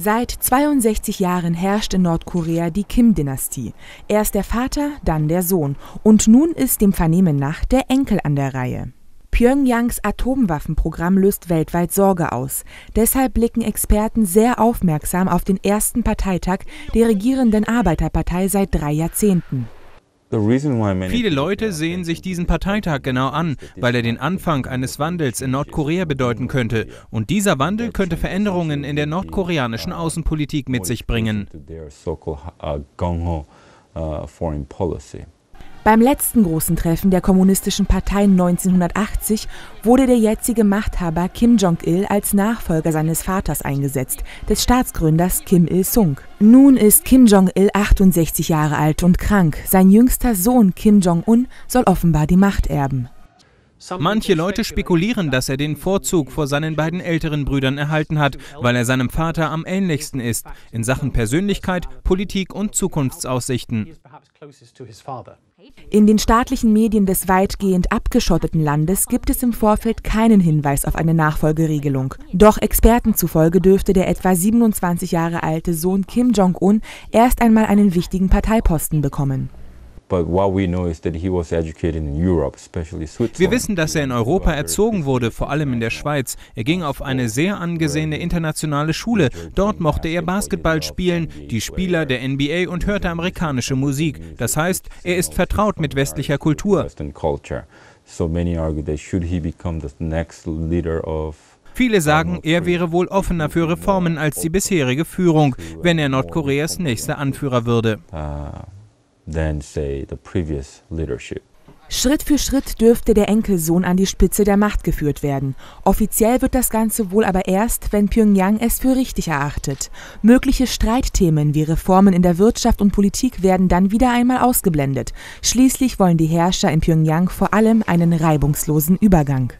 Seit 62 Jahren herrscht in Nordkorea die Kim-Dynastie. Erst der Vater, dann der Sohn. Und nun ist dem Vernehmen nach der Enkel an der Reihe. Pyongyangs Atomwaffenprogramm löst weltweit Sorge aus. Deshalb blicken Experten sehr aufmerksam auf den ersten Parteitag der regierenden Arbeiterpartei seit drei Jahrzehnten. Viele Leute sehen sich diesen Parteitag genau an, weil er den Anfang eines Wandels in Nordkorea bedeuten könnte. Und dieser Wandel könnte Veränderungen in der nordkoreanischen Außenpolitik mit sich bringen. Beim letzten großen Treffen der Kommunistischen Partei 1980 wurde der jetzige Machthaber Kim Jong-il als Nachfolger seines Vaters eingesetzt, des Staatsgründers Kim Il-sung. Nun ist Kim Jong-il 68 Jahre alt und krank. Sein jüngster Sohn Kim Jong-un soll offenbar die Macht erben. Manche Leute spekulieren, dass er den Vorzug vor seinen beiden älteren Brüdern erhalten hat, weil er seinem Vater am ähnlichsten ist in Sachen Persönlichkeit, Politik und Zukunftsaussichten. In den staatlichen Medien des weitgehend abgeschotteten Landes gibt es im Vorfeld keinen Hinweis auf eine Nachfolgeregelung. Doch Experten zufolge dürfte der etwa 27 Jahre alte Sohn Kim Jong-un erst einmal einen wichtigen Parteiposten bekommen. Wir wissen, dass er in Europa erzogen wurde, vor allem in der Schweiz. Er ging auf eine sehr angesehene internationale Schule. Dort mochte er Basketball spielen, die Spieler der NBA und hörte amerikanische Musik. Das heißt, er ist vertraut mit westlicher Kultur. Viele sagen, er wäre wohl offener für Reformen als die bisherige Führung, wenn er Nordkoreas nächster Anführer würde. Than, say, the previous leadership. Schritt für Schritt dürfte der Enkelsohn an die Spitze der Macht geführt werden. Offiziell wird das Ganze wohl aber erst, wenn Pyongyang es für richtig erachtet. Mögliche Streitthemen wie Reformen in der Wirtschaft und Politik werden dann wieder einmal ausgeblendet. Schließlich wollen die Herrscher in Pyongyang vor allem einen reibungslosen Übergang.